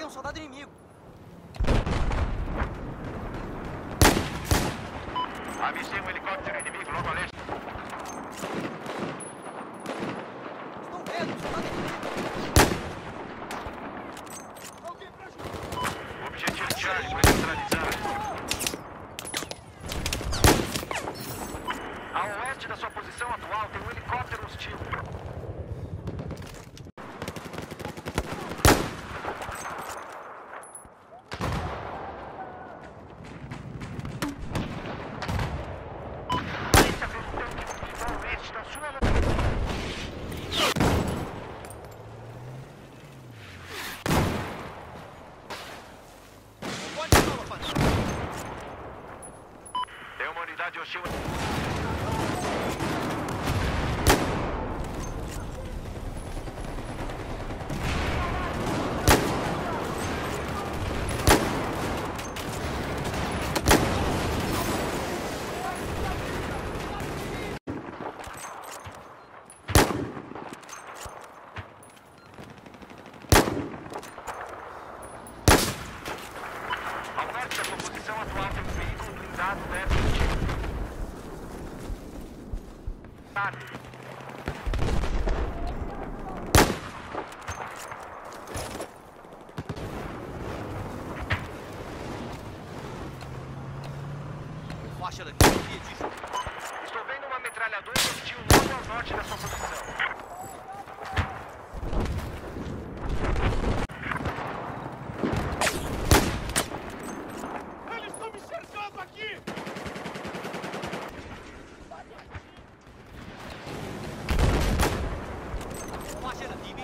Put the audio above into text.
Tem um soldado inimigo. Avistei um helicóptero inimigo logo a leste. Estão vendo, soldado inimigo. Pra ajudar. Objetivo neutralizado. A oeste da sua posição atual tem um helicóptero hostil. Sua posição atual tem um veículo blindado leve Tarde. Faixa daqui. Estou vendo uma metralhadora hostil logo ao norte da sua posição. 现了敌兵。